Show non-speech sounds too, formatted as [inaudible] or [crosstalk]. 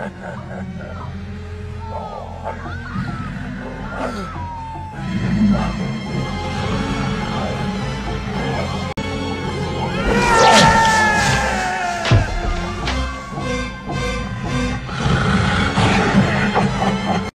[laughs] Oh.